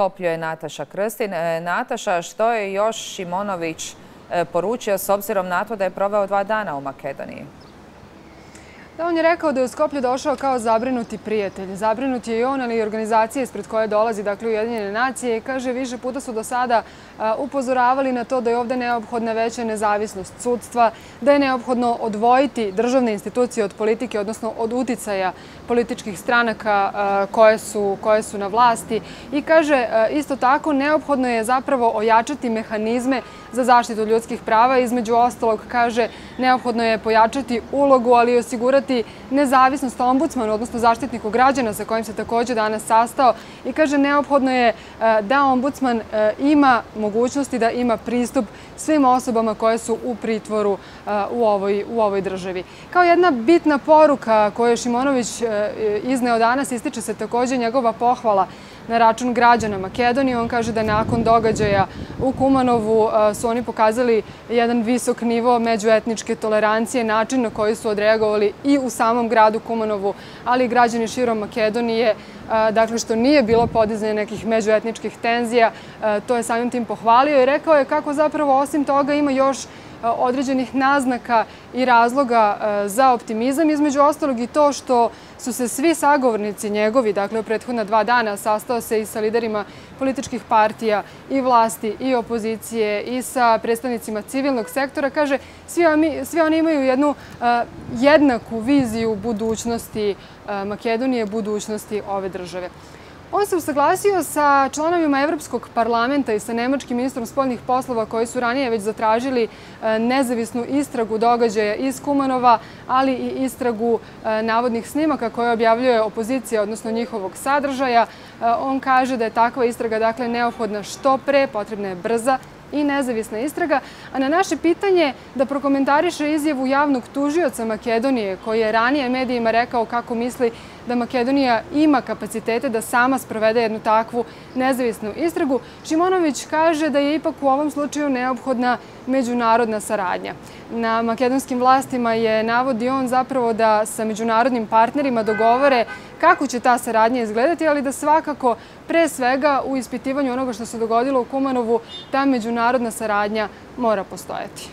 Skoplju je Nataša Krstin. E, Nataša, što je još Šimonović e, poručio s obzirom na to da je proveo dva dana u Makedoniji? Da, on je rekao da je u Skoplju došao kao zabrinuti prijatelj. Zabrinut je i on, ali i organizacija ispred koje dolazi, dakle Ujedinjene nacije. I kaže, više puta su do sada e, upozoravali na to da je ovdje neophodna veća nezavisnost sudstva, da je neophodno odvojiti državne institucije od politike, odnosno od uticaja političkih stranaka e, koje su na vlasti. I kaže, e, isto tako, neophodno je zapravo ojačati mehanizme za zaštitu ljudskih prava. Između ostalog, kaže, neophodno je pojačati ulogu, ali i osigurati nezavisnost ombudsmanu, odnosno zaštitniku građana sa kojim se također danas sastao. I kaže, neophodno je e, da ombudsman e, ima mogućnosti da ima pristup svim osobama koje su u pritvoru e, u ovoj državi. Kao jedna bitna poruka koju je Šimonović izneo danas, ističe se također njegova pohvala na račun građana Makedonije. On kaže da nakon događaja u Kumanovu su oni pokazali jedan visok nivo međuetničke tolerancije, način na koji su odreagovali i i u samom gradu Kumanovu, ali i građani širom Makedonije, dakle što nije bilo podizanje nekih međuetničkih tenzija, to je samim tim pohvalio i rekao je kako zapravo osim toga ima još E, određenih naznaka i razloga e, za optimizam. Između ostalog i to što su se svi sagovornici njegovi, dakle u prethodna dva dana, sastao se i sa liderima političkih partija i vlasti i opozicije i sa predstavnicima civilnog sektora. Kaže, svi oni imaju jednu e, jednaku viziju budućnosti Makedonije, budućnosti ove države. On se usaglasio sa članovima Evropskog parlamenta i sa nemačkim ministrom spoljnih poslova koji su ranije već zatražili e, nezavisnu istragu događaja iz Kumanova, ali i istragu e, navodnih snimaka koje objavljuje opozicija, odnosno njihovog sadržaja. E, on kaže da je takva istraga dakle, neophodna što pre, potrebna je brza i nezavisna istraga. A na naše pitanje da prokomentariše izjavu javnog tužioca Makedonije, koji je ranije medijima rekao kako misli da Makedonija ima kapacitete da sama sprovede jednu takvu nezavisnu istragu, Šimonović kaže da je ipak u ovom slučaju neophodna međunarodna saradnja. Na makedonskim vlastima je navodi on zapravo da sa međunarodnim partnerima dogovore kako će ta saradnja izgledati, ali da svakako pre svega u ispitivanju onoga što se dogodilo u Kumanovu ta međunarodna saradnja mora postojati.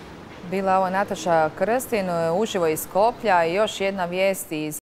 Bila ovo Nataša Krstin, uživo iz Koplja i još jedna vijest iz